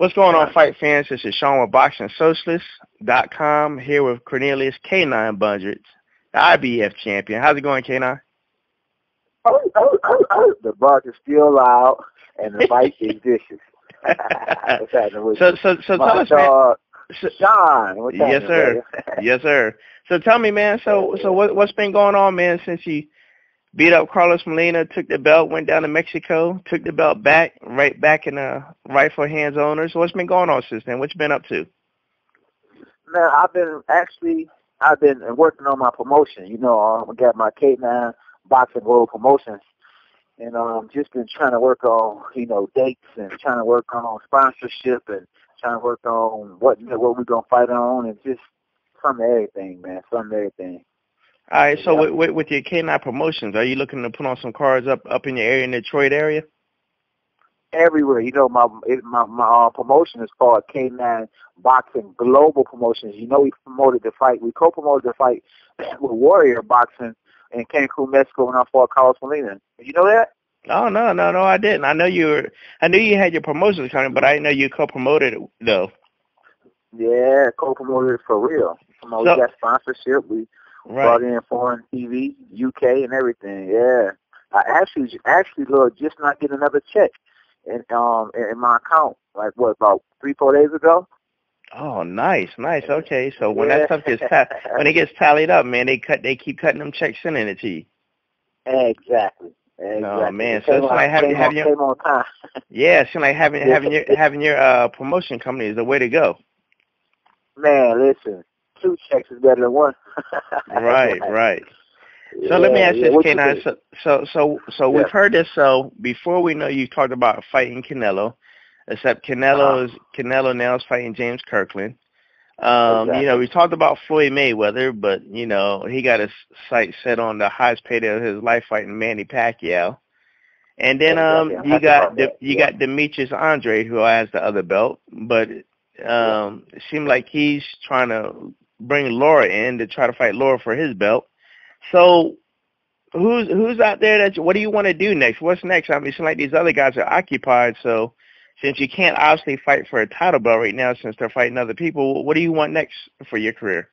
What's going on, fight fans? This is Sean with BoxingSocialist.com here with Cornelius K9 Bundrage, the IBF champion. How's it going, K9? Oh, oh, oh. The bark is still loud and the bite is vicious. so, so, so tell us, man. Sean, yes, sir. yes, sir. So tell me, man. So, so what, what's been going on, man, since you beat up Carlos Molina, took the belt, went down to Mexico, took the belt back, right back in the rightful hands owners. What's been going on since then? What you been up to? Man, I've been actually I've been working on my promotion. You know, I got my K9 Boxing World Promotions, and um, just been trying to work on you know dates and trying to work on sponsorship and trying to work on what what we're gonna fight on and just some everything, man, some everything. All right. So yeah. with, with your K9 promotions, are you looking to put on some cards up up in your area in the Detroit area? Everywhere. You know, my it, my my uh, promotion is called K9 Boxing Global Promotions. You know, we promoted the fight. We co-promoted the fight with Warrior Boxing in Cancun, Mexico, when I fought Carlos Molina. You know that? Oh no, no, no, I didn't. I know you were. I knew you had your promotions coming, but I didn't know you co-promoted it though. Yeah, co-promoted it for real. So, we got sponsorship. We Right. Brought in foreign TV, UK, and everything. Yeah, I actually, actually, Lord, just not get another check in um in my account. Like what about three, four days ago? Oh, nice, nice. Okay, so when yeah. that stuff gets ta- when it gets tallied up, man, they cut, they keep cutting them checks sending it to you. Exactly. Exactly. Oh man, so it's like having having your yeah, it's like having having your having your uh promotion company is the way to go. Man, listen, two checks is better than one. right, right. So yeah, let me ask yeah, this, K9. So, so, so, so we've heard this. So before we know you talked about fighting Canelo, except Canelo uh-huh. is Canelo now is fighting James Kirkland. Um, exactly. You know, we talked about Floyd Mayweather, but you know he got his sight set on the highest payday of his life fighting Manny Pacquiao. And then um, you got De- you got Demetrius Andrade who has the other belt, but um, it seemed like he's trying to bring Lara in to try to fight Lara for his belt. So who's who's out there that what do you want to do next? What's next? I mean, it seems like these other guys are occupied. So since you can't obviously fight for a title belt right now, since they're fighting other people, what do you want next for your career?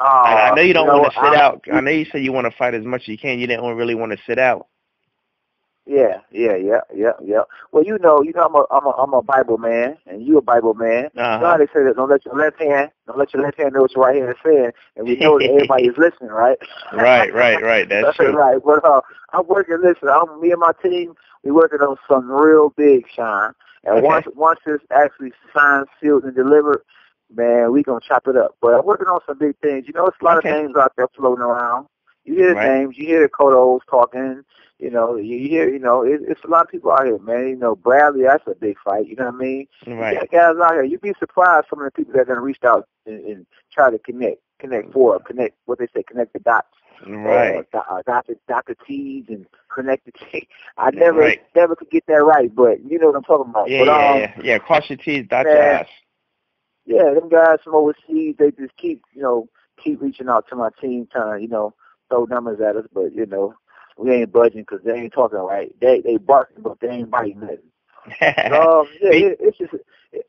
Uh, I, I know you don't you know, want to sit I, out. I know you said you want to fight as much as you can. You didn't really want to sit out. Yeah, yeah, yeah, yeah, yeah. Well, you know, you know, I'm a, I'm a, I'm a Bible man, and you a Bible man. Uh-huh. You know how they say that? Don't let your left hand, don't let your left hand know what your right hand is saying, and we know that everybody is listening, right? right, right, right. That's, That's true. right. But uh, I'm working. Listen, I'm me and my team. We working on some real big, Sean. And okay. once once it's actually signed, sealed, and delivered, man, we gonna chop it up. But I'm working on some big things. You know, it's a lot okay. of names out there floating around. You hear the right. names, you hear the Cottos talking, you know, you hear, you know, it, it's a lot of people out here, man. You know, Bradley, that's a big fight. You know what I mean? Right. You guys out here, you'd be surprised some of the people that are going to reach out and, and try to connect, connect for, connect, what they say, connect the dots. Right. Uh, uh, Dr. Dr. T's and connect the T. I never, right. never could get that right, but you know what I'm talking about. Yeah, but, yeah, um, yeah. Yeah, cross your T's, dot your I's. Yeah, them guys from overseas, they just keep, you know, keep reaching out to my team, trying to, you know, throw numbers at us, but you know, we ain't budging because they ain't talking right. They they barking, but they ain't biting nothing. um, yeah, it, it's just. It,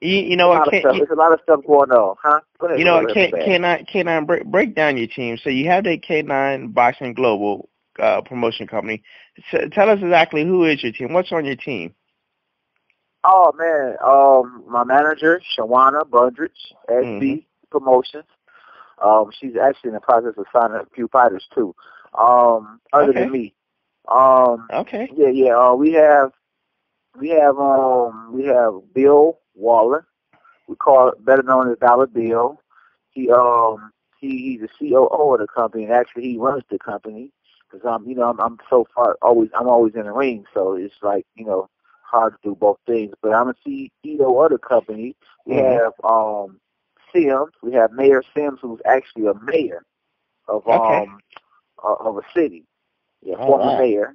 you, you know? Can, There's a lot of stuff going on, huh? Ahead, you know, K K9 K9 break, break down your team. So you have the K9 Boxing Global uh, promotion company. So tell us exactly who is your team. What's on your team? Oh man, um, my manager Shawana Bundrage, SB mm-hmm. Promotions. Um, she's actually in the process of signing a few fighters too. Um, other okay. than me. Um, okay. Yeah, yeah. Uh, we have we have um we have Bill Waller. We call it better known as Dollar Bill. He um he he's the COO of the company, and actually he runs the company. Because I'm you know I'm, I'm so far always I'm always in the ring, so it's like you know hard to do both things. But I'm a CEO of the company. We mm-hmm. have um Sims. We have Mayor Sims, who's actually a mayor of okay. um of a city, yeah, former right. mayor.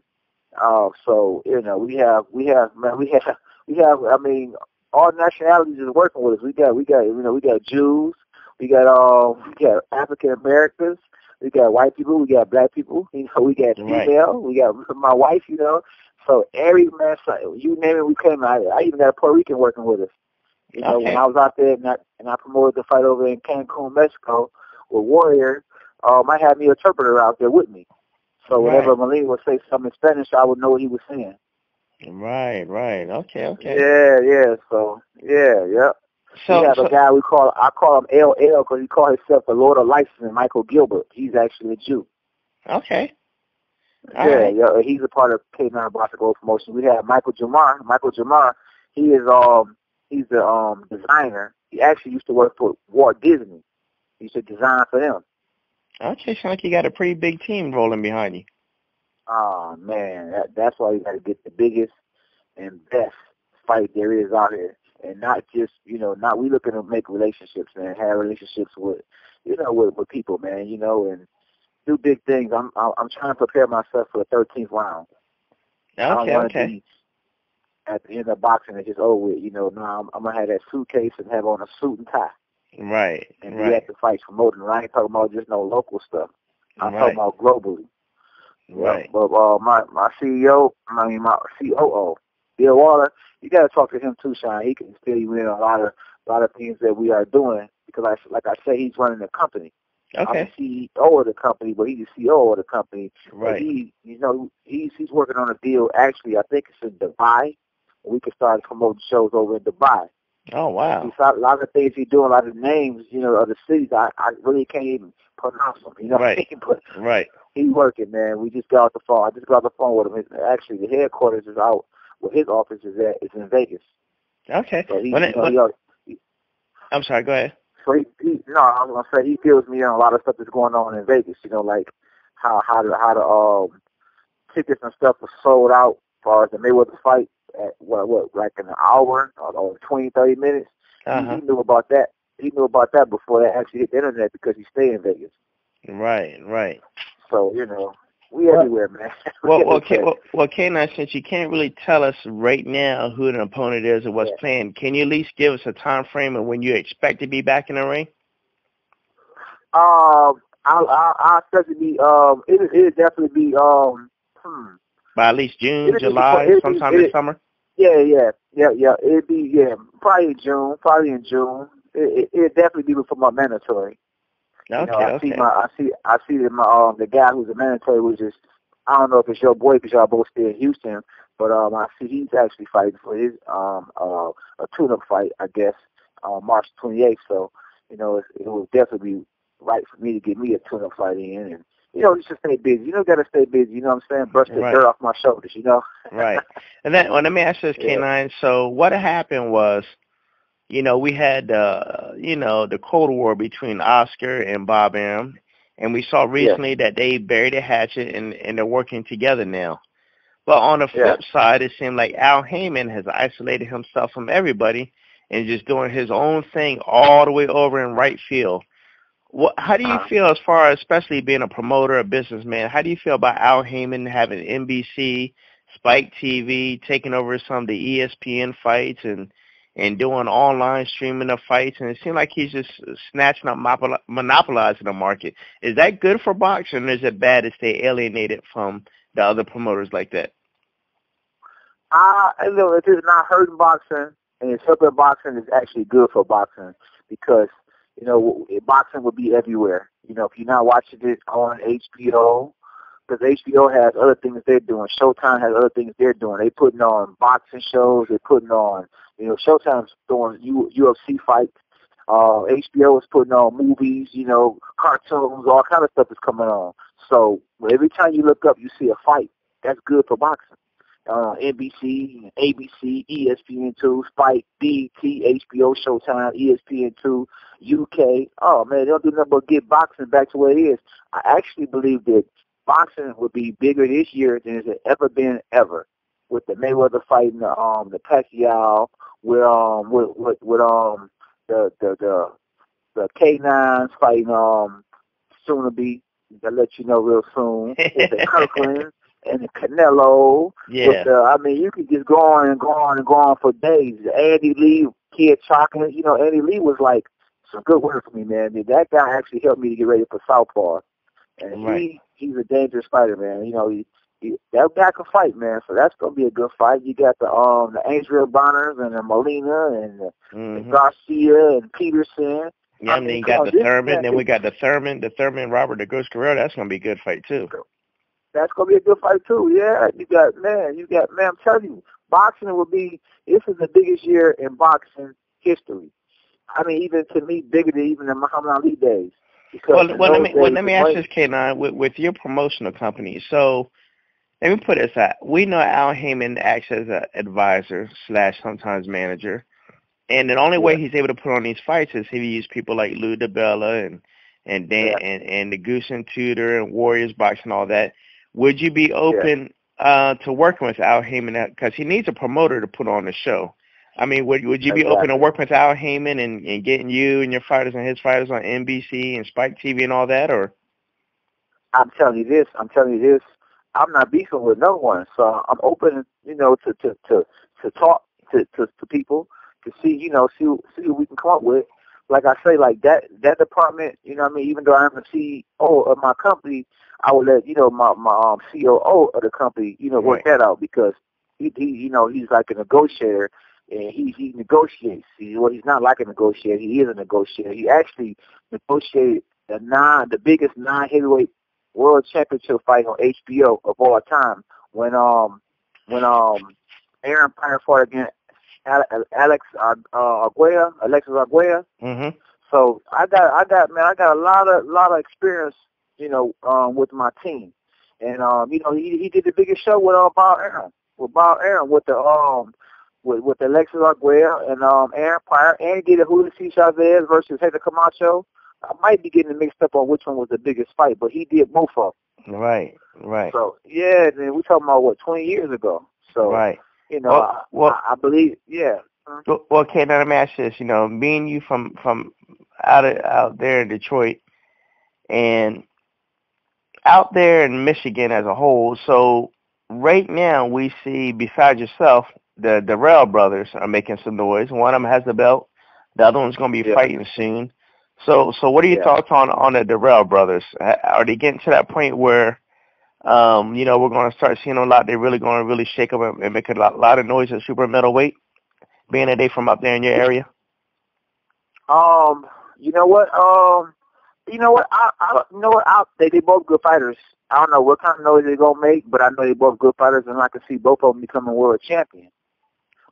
Uh, so you know we have we have man we have we have I mean all nationalities is working with us. We got we got you know we got Jews, we got um we got African Americans, we got white people, we got black people, you know we got female, we got my wife, you know. So every man, you name it, we came. I, I even got a Puerto Rican working with us. You know, okay. when I was out there and I, and I promoted the fight over in Cancun, Mexico with Warrior, um, I had me interpreter out there with me. So Right. whenever Molina would say something in Spanish, I would know what he was saying. Right, right. Okay, okay. Yeah, yeah. So yeah, yeah. So, we have so a guy we call I call him LL because he called himself the Lord of Licensing, Michael Gilbert. He's actually a Jew. okay. All yeah, right. yeah. He's a part of K9 Boxing Global Promotion. We have Michael Jamar. Michael Jamar. He is um he's a um designer. He actually used to work for Walt Disney. He used to design for them. Okay, sounds like you got a pretty big team rolling behind you. Oh man, that, that's why you got to get the biggest and best fight there is out here, and not just you know not we looking to make relationships, man. Have relationships with you know with with people, man. You know and do big things. I'm I'm I'm trying to prepare myself for the 13th round. I don't Okay, okay. be at the end of boxing and just over with. You know, no, I'm, I'm gonna have that suitcase and have on a suit and tie Right, and right, at the fights promoting. I ain't talking about just no local stuff. I'm right, talking about globally. right. But uh, my my CEO, I mean my COO, Bill Waller, you got to talk to him too, Sean. He can fill you in on a lot of a lot of things that we are doing because, I, like I say, he's running the company. Okay, I'm the CEO of the company, but he's the CEO of the company. But right. he, you know, he's he's working on a deal. Actually, I think it's in Dubai. We can start promoting shows over in Dubai. Oh, wow. He's a lot of things he's doing, a lot of names, you know, of the cities. I, I really can't even pronounce them. You know what I mean? But Right. he's working, man. We just got off the phone. I just got off the phone with him. His, actually, the headquarters is out. Where his office is at is in Vegas. Okay. So he, When you it- know, when- he, I'm sorry, go ahead. so he, he, no, I was gonna say he fills me in on a lot of stuff that's going on in Vegas. You know, like how how the how the um tickets and stuff were sold out as far as the Mayweather fight at what what like an hour or, or twenty thirty minutes. He- Uh-huh. He, knew about that. He knew about that before that actually hit the internet because he stayed in Vegas. Right, right. So you know, we Well- everywhere, man. We Well, well, K, well, well, K9, since you can't really tell us right now who the opponent is or what's Yeah. playing, can you at least give us a time frame of when you expect to be back in the ring? Um, I'll I'll, I'll definitely be um it it'll definitely be um hmm By at least June, July, be- sometime this summer? yeah yeah yeah yeah it'd be yeah probably in June probably in June it, it it'd definitely be before my mandatory. You Okay, know, I okay. see my I see I see that my um the guy who's a mandatory was just I don't know if it's your boy because y'all both stay in Houston, but um I see he's actually fighting for his um uh a tune-up fight I guess uh, March 28th. So you know it, it would definitely be right for me to get me a tune-up fight in and. You know, just to stay busy. You know, gotta stay busy. You know what I'm saying? Brush the Right. dirt off my shoulders. You know. Right. And then, well, let me ask this, K9. So what happened was, you know, we had, uh, you know, the Cold War between Oscar and Bob M. And we saw recently that they buried a hatchet and, and they're working together now. But on the Yeah. flip side, it seemed like Al Haymon has isolated himself from everybody and just doing his own thing all the way over in right field. What? How do you Uh-huh. feel as far as, especially being a promoter, a businessman? How do you feel about Al Haymon having NBC, Spike TV, taking over some of the ESPN fights and and doing online streaming of fights? And it seems like he's just snatching up, monopolizing the market. Is that good for boxing, or is it bad to stay alienated from the other promoters like that? I you know if it's not hurting boxing and it's helping boxing, it's actually good for boxing because you know boxing would be everywhere. You know if you're not watching it on HBO, because HBO has other things they're doing. Showtime has other things they're doing. They're putting on boxing shows. They're putting on you know Showtime's doing U- UFC fights. Uh, HBO is putting on movies, you know, cartoons, all kind of stuff is coming on. So every time you look up, you see a fight. That's good for boxing uh, NBC, ABC, ESPN2, Spike, BT, HBO, Showtime, E ESPN2, UK. Oh man, they don't do nothing but get boxing back to where it is. I actually believe that boxing would be bigger this year than it's ever been ever. With the Mayweather fighting the um the Pacquiao, with um with with, with um the the the the K nines fighting um soon to be. I'll let you know real soon. With the Kirkland and the Canelo. Yeah. With the, I mean, you could just go on and go on and go on for days. Andy Lee, Kid Chocolate, you know, Andy Lee was like some good work for me, man. I mean, That guy actually helped me to get ready for Southpaw. And Right. he he's a dangerous fighter, man. You know, he he, that guy can fight, man. So that's gonna be a good fight. You got the um the Adrien Broners and the Molina and the, mm-hmm. the Garcia and Peterson. Yeah, I mean, then you got on, the Thurman. Then we got the Thurman, the Thurman Robert the Ghost Guerrero. That's gonna be a good fight too. That's gonna be a good fight too. Yeah, you got man, you got man. I'm telling you, boxing will be. This is the biggest year in boxing history. I mean, even to me, bigger than even the Muhammad Ali days. Well, well, let me well, let me ask this, K9, with, with your promotional company. So, let me put this out. We know Al Haymon acts as an advisor slash sometimes manager, and the only yeah. way he's able to put on these fights is he uses people like Lou DiBella and and Dan yeah. and and the Goossen Tutor and Warriors Box and all that. Would you be open yeah. uh, to working with Al Haymon because he needs a promoter to put on the show? I mean, would would you be exactly. open to working with Al Haymon and, and getting you and your fighters and his fighters on NBC and Spike TV and all that, or? I'm telling you this. I'm telling you this. I'm not beefing with no one, so I'm open, you know, to to to to talk to to, to people to see, you know, see see what we can come up with. Like I say, like that that department, you know, what I mean, even though I'm the CEO of my company, I would let you know my my um, COO of the company, you know, work that out because he, he you know he's like a negotiator and he he negotiates. He, well, he's not like a negotiator. He is a negotiator. He actually negotiated the non the biggest non heavyweight world championship fight on HBO of all time when um when um Aaron Pryor fought against Alex uh, Arguello, Alexis Arguello. Mm-hmm. So I got I got man I got a lot of lot of experience you know um with my team, and um you know he he did the biggest show with uh, Bob Arum with Bob Arum with the um with with Alexis Arguello and um Aaron Pryor, and he did a Julio C. Chavez versus Hector Camacho. I might be getting mixed up on which one was the biggest fight, but he did both of them. Right, right. So yeah, then we talking about what twenty years ago. So right, you know, well, I, well, I, I believe, yeah. Well, okay, now let me ask this. You know, being you from from out of, out there in Detroit, and out there in Michigan as a whole. So right now we see, besides yourself, the Dirrell brothers are making some noise. One of them has the belt. The other one's going to be yeah. fighting soon. So, so what are your yeah. thoughts on on the Dirrell brothers? Are they getting to that point where, um, you know, we're going to start seeing a lot? They're really going to really shake up and make a lot, lot of noise at super middleweight, being that they from up there in your area. Um, you know what? Um, you know what? I, I you know what? I, they they both good fighters. I don't know what kind of noise they're gonna make, but I know they both good fighters, and I can see both of them becoming world champion.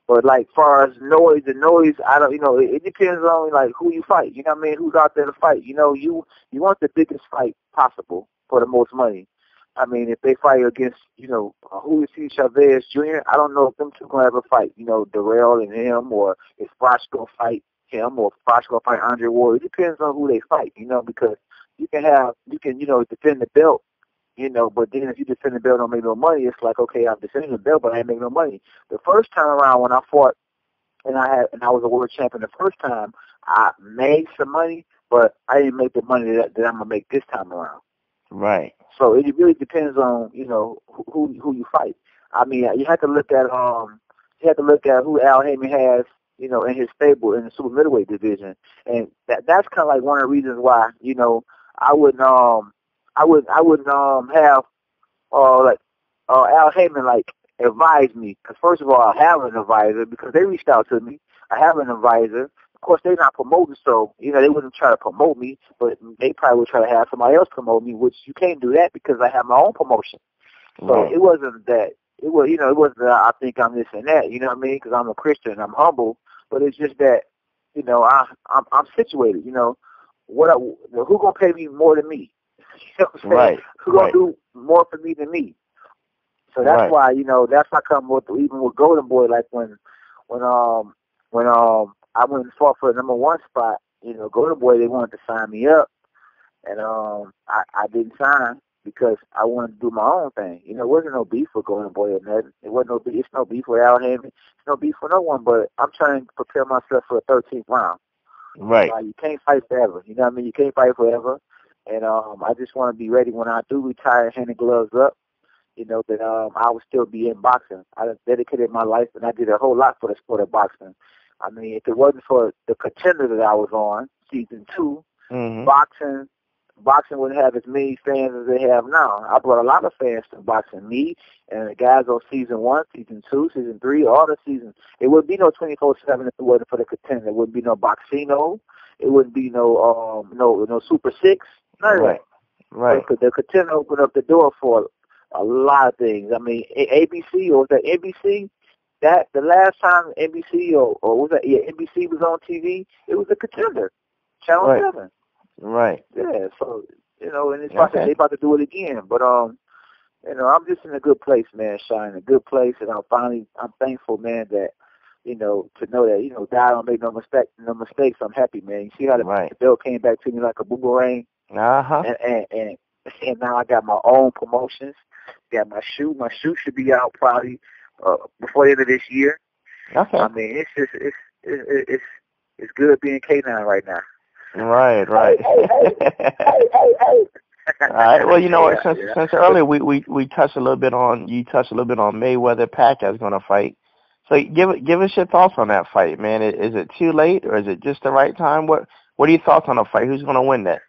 But like far as noise and noise, I don't you know, it, it depends on like who you fight. You know what I mean? Who's out there to fight. You know, you you want the biggest fight possible for the most money. I mean, if they fight against, you know, uh, Julio C. Chavez Jr., I don't know if them two gonna ever fight. You know, Dirrell and him, or if Froch gonna fight him, or Froch gonna fight Andre Ward. It depends on who they fight. You know, because you can have, you can, you know, defend the belt you know, but then if you defend the belt don't make no money, it's like, okay, I'm defending the belt, but I ain't make no money. The first time around when I fought and I had and I was a world champion the first time, I made some money, but I didn't make the money that, that I'm gonna make this time around. Right. So it really depends on you know who who you fight. I mean, you have to look at um you have to look at who Al Haymon has you know in his stable in the super middleweight division, and that that's kind of like one of the reasons why you know I wouldn't um I would I wouldn't um have uh like uh Al Haymon like advise me because first of all I have an advisor because they reached out to me. I have an advisor. Of course, they're not promoting, so you know they wouldn't try to promote me, but they probably would try to have somebody else promote me, which you can't do that because I have my own promotion. So right. it wasn't that. It was, you know, it wasn't that I think I'm this and that. You know what I mean? Because I'm a Christian, I'm humble, but it's just that, you know, I I'm, I'm situated. You know, what I, who gonna pay me more than me? You know what I'm saying? Right. Who gonna right. do more for me than me? So that's right. why you know that's why I come with even with Golden Boy. Like when when um when um I went and fought for the number one spot, you know, Golden Boy they wanted to sign me up, and um I I didn't sign because I wanted to do my own thing. You know, it wasn't no beef with Golden Boy or nothing. It wasn't no beef. It's no beef with Al Haymon. It's no beef for no one. But I'm trying to prepare myself for a 13th round. Right. Like, you can't fight forever. You know what I mean? You can't fight forever. And um, I just want to be ready when I do retire, hand the gloves up. You know that um, I will still be in boxing. I dedicated my life, and I did a whole lot for the sport of boxing. I mean, if it wasn't for the contender that I was on, season 2 mm-hmm. boxing, boxing wouldn't have as many fans as they have now. I brought a lot of fans to boxing. Me and the guys on season one, season two, season three, all the seasons. It wouldn't be no twenty four seven if it wasn't for the contender. It wouldn't be no Boxcino. It wouldn't be no um no no Super Six. None of Right. that. Right. Because the contender opened up the door for a lot of things. I mean, ABC or was that NBC? That the last time NBC or or was that yeah NBC was on TV, it was a contender. Channel Right. Seven. Right. Yeah, so you know, and it's about Okay. to, they about to do it again. But um, you know, I'm just in a good place, man, Shine, a good place, and I'm finally, I'm thankful, man, that you know, to know that you know, God don't make no mistake, no mistakes. I'm happy, man. You see how the, Right. the bill came back to me like a boomerang, Uh huh. and and and, and now I got my own promotions. Got my shoe. My shoe should be out probably uh, before the end of this year. Okay. I mean, it's just it's it's it's it's good being K9 right now. Right. Right. Hey, hey, hey, hey, hey. All right. Well, you know what? Yeah, Since yeah. since earlier we, we we touched a little bit on you touched a little bit on Mayweather Pacquiao's going to fight. So give give us your thoughts on that fight, man. Is it too late or is it just the right time? What what are your thoughts on the fight? Who's going to win that?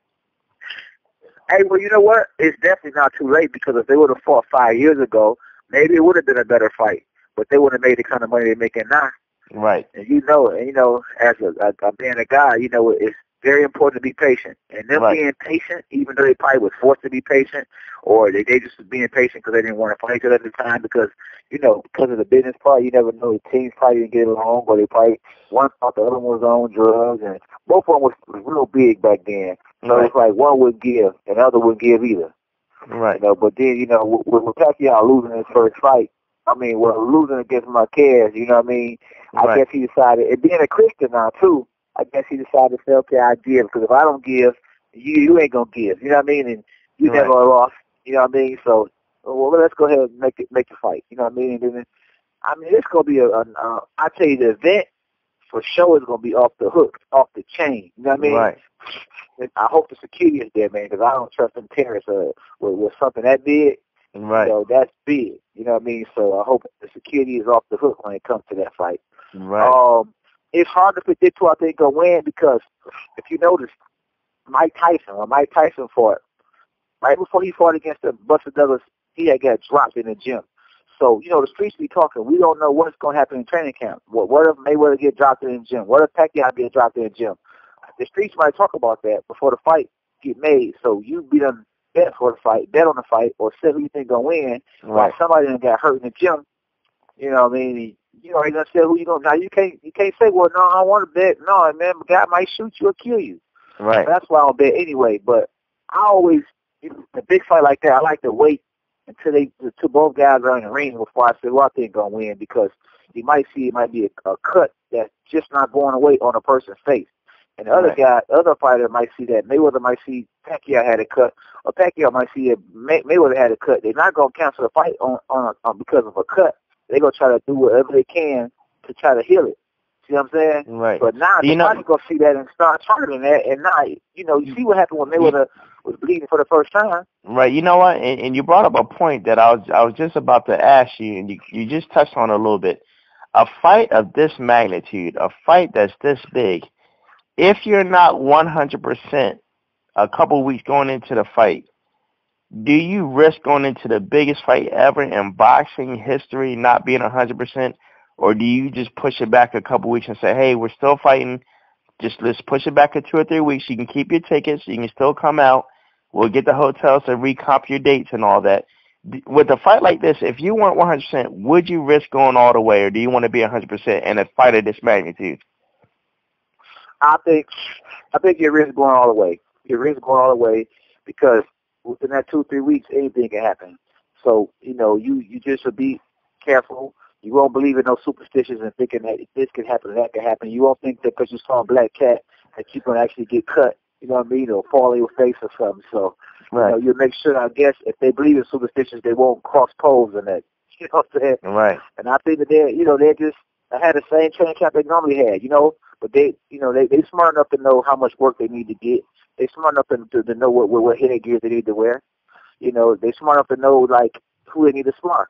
Hey, well, you know what? It's definitely not too late because if they would have fought five years ago, maybe it would have been a better fight. But they would have made the kind of money they're making now. Right. And you know, and you know, as a, a, a being a guy, you know, it's very important to be patient. And them Right. being patient, even though they probably was forced to be patient, or they they just being patient because they didn't want to fight each other at the time because you know because of the business part, you never know the teams probably didn't get along, or they probably one thought the other one was on drugs, and both of them was, was real big back then. So Right. it's like one would give and the other wouldn't give either. Right. You know, but then you know with, with Pacquiao losing his first fight, I mean, well losing against Marquez, you know what I mean? I Right. guess he decided, and being a Christian now too, I guess he decided to say, okay, I give because if I don't give, you you ain't gonna give. You know what I mean? And you Right. never lost. You know what I mean? So, well, let's go ahead and make it make the fight. You know what I mean? And then, I mean, it's gonna be a. a uh, I tell you, the event for sure is gonna be off the hook, off the chain. You know what I mean? Right. And I hope the security is there, man, because I don't trust them terrorists uh, with, with something that big. Right. So that's big. You know what I mean? So I hope the security is off the hook when it comes to that fight. Right. Um, it's hard to predict who I think gonna win because if you notice, Mike Tyson, or Mike Tyson fought, right before he fought against the Buster Douglas, he had got dropped in the gym. So you know the streets be talking. We don't know what's gonna happen in training camp. What what if Mayweather get dropped in the gym? What if Pacquiao get dropped in the gym? The streets might talk about that before the fight get made. So you be done bet for the fight, bet on the fight, or say who you think gonna win. Right. While somebody done got hurt in the gym, you know what I mean? You know, they gonna say who you gonna now you can't you can't say, Well no, I wanna bet no man, guy might shoot you or kill you. Right. That's why I'll bet anyway. But I always a big fight like that, I like to wait until they until both guys are in the ring before I say who I think gonna win because you might see it might be a, a cut that's just not going away on a person's face. And the other Right. guy, other fighter might see that Mayweather might see Pacquiao had a cut, or Pacquiao might see that May, Mayweather had a cut. They're not gonna cancel the fight on on, on because of a cut. They're gonna try to do whatever they can to try to heal it. See what I'm saying? Right. But now You you know- gonna see that and start targeting that, and now you know you see what happened when Mayweather was bleeding for the first time. Right. You know what? And, and you brought up a point that I was I was just about to ask you, and you you just touched on it a little bit. A fight of this magnitude, a fight that's this big, if you're not 100% a couple weeks going into the fight, do you risk going into the biggest fight ever in boxing history not being 100%, or do you just push it back a couple weeks and say, hey, we're still fighting, just let's push it back a two or three weeks. You can keep your tickets. You can still come out. We'll get the hotels to recomp your dates and all that. With a fight like this, if you weren't 100%, would you risk going all the way, or do you want to be 100% in a fight of this magnitude? I think I think you risk going all the way. You risk going all the way because within that two three weeks, anything can happen. So you know you you just should be careful. You won't believe in no superstitions and thinking that this can happen and that can happen. You won't think that because you saw a black cat that you're gonna actually get cut. You know what I mean? Or fall on your face or something. So you know you make sure. I guess if they believe in superstitions, they won't cross poles in that. You know what I'm saying? Right. And I think that they, you know, they just I had the same training camp they normally had, you know. But they, you know, they they smart enough to know how much work they need to get. They smart enough to to, know what what, what headgear they need to wear. You know, they smart enough to know like who they need to smart.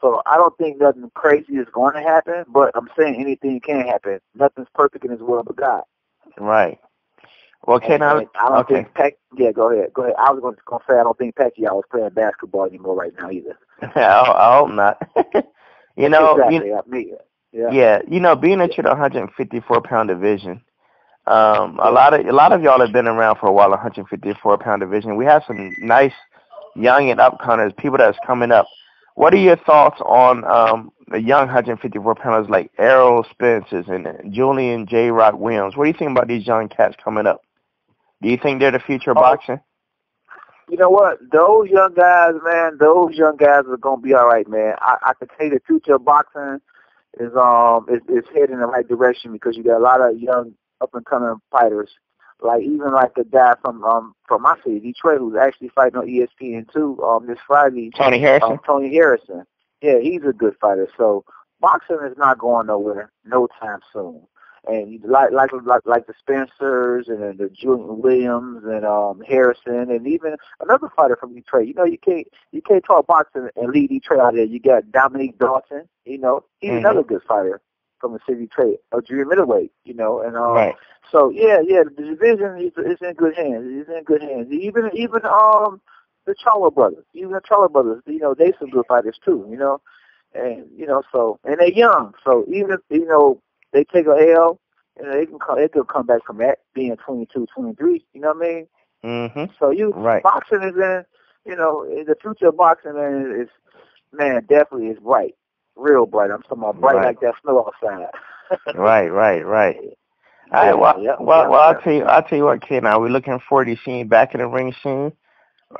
So I don't think nothing crazy is going to happen, but I'm saying anything can happen. Nothing's perfect in this world but God. Right. Well, can I? I don't okay. think Pac. Yeah, go ahead. Go ahead. I was going to say I don't think Pacquiao is playing basketball anymore right now either. I, I hope not. you know, exactly. you, I mean, yeah. yeah, you know, being into the 154 pound division, um, a lot of a lot of y'all have been around for a while. 154 pound division. We have some nice young and upcomers, people that's coming up. What are your thoughts on um, the young 154 pounders like Errol Spences and Julian J. Rock Williams? What do you think about these young cats coming up? Do you think they're the future of oh, boxing? You know what? Those young guys, man, those young guys are gonna be all right, man. I, I can tell you the future of boxing is um is, is heading in the right direction because you got a lot of young up and coming fighters. Like even like the guy from um from my city, Detroit, who's actually fighting on ESPN two um this Friday. Tony Harrison. Um, Tony Harrison. Yeah, he's a good fighter. So boxing is not going nowhere no time soon. And like like like like the Spencers and the Julian Williams and um Harrison and even another fighter from Detroit. You know, you can't you can't talk boxing and leave Detroit out there. You got Dominique Dawson. You know, he's mm-hmm. another good fighter from the city trade, a junior middleweight, you know, and um, right. so yeah, yeah, the division is, is in good hands. It's in good hands. Even even um the Charlo brothers, even the Charlo brothers, you know, they some good fighters too, you know, and you know, so and they're young, so even if you know they take a L, you know, they can come, they can come back from that being 22, 23, you know what I mean? Mm-hmm. So you right. boxing is in, you know, the future of boxing man is man definitely is bright real bright. I'm talking about bright right. like that snow outside. right, right, right. All right, well, yeah, well, yeah, well. I'll tell you, I'll tell you what, Ken. Now we're looking forward to seeing you back in the ring soon,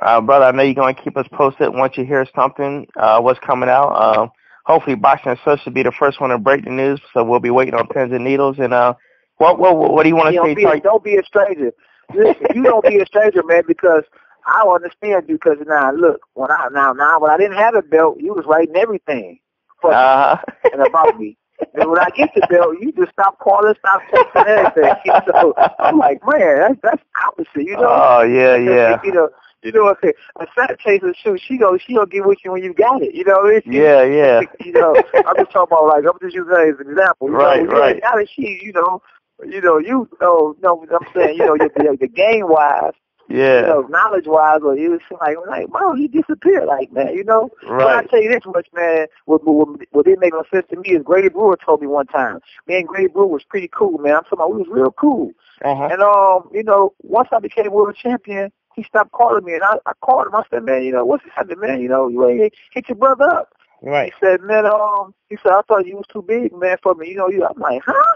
uh, brother. I know you're going to keep us posted once you hear something, uh, what's coming out. Um, hopefully, Boxing Social will be the first one to break the news, so we'll be waiting on pins and needles. And uh, what, what, what do you want to say? Don't be, don't be a stranger. Listen, you don't be a stranger, man, because I understand you. Because now, look, when I now now when I didn't have a belt, you was writing everything for uh, me and about me. And when I get the belt, you just stop calling, stop texting, everything. So I'm like, man, that's that's opposite, you know. Oh yeah, yeah. you know, you know what I'm saying? A fat chaser, shoot, she go, she gonna get with you when you got it. You know what I mean? Yeah, yeah. you know, I'm just talking about like I'm just using that as an example. You Right, know, right. You got it, she, you know, you know, you know, know what I'm saying. You know, the, the, the game wise, Yeah. you know, knowledge wise, or you was like, like, wow, he disappeared, like man, you know. But I Right. tell you this much, man, what what, what didn't make no sense to me is Grady Brewer told me one time. Me and Grady Brewer was pretty cool, man. I'm talking about we was real cool. Uh-huh. And um, you know, once I became world champion, he stopped calling me, and I, I called him. I said, man, you know, what's happening, man? You know, you ain't hit your brother up. Right. He said, man, um, he said, I thought you was too big, man, for me. You know, you. I'm like, huh?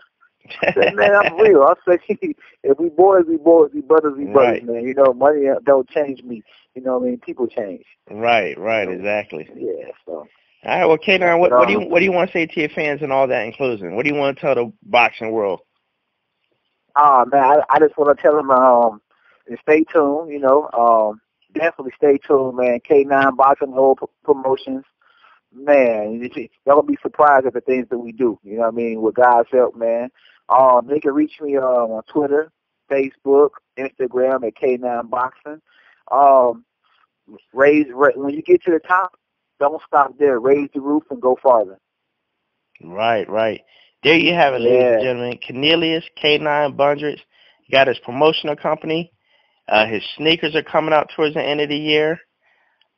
Said, man, I'm real. I said, if we boys, we boys, we brothers, we brothers, Right. man. You know, money don't change me. You know what I mean? People change. right, right, exactly. Yeah, so. All right, well, K9, what, what do you um, what do you want to say to your fans and all that in closing? What do you want to tell the boxing world? Oh man, I, I just want to tell them um, stay tuned. You know, um, definitely stay tuned, man. K9 Boxing Hole P- Promotions. Man, y'all gonna be surprised at the things that we do. You know what I mean? With God's help, man. Um, they can reach me um, on Twitter, Facebook, Instagram at K9 Boxing. Um, raise ra- when you get to the top, don't stop there. Raise the roof and go farther. Right, right. There you have it, ladies and gentlemen. Cornelius K9 Bundrage. Got his promotional company. Uh, his sneakers are coming out towards the end of the year.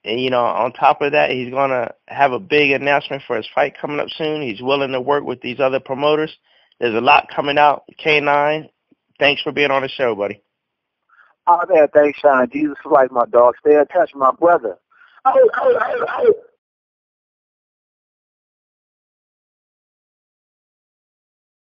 And, you know, on top of that, he's going to have a big announcement for his fight coming up soon. He's willing to work with these other promoters. There's a lot coming out. K9, thanks for being on the show, buddy. Oh man, thanks, Sean. Jesus Christ, my dog. Stay touch, my brother. Oh, oh, oh, oh.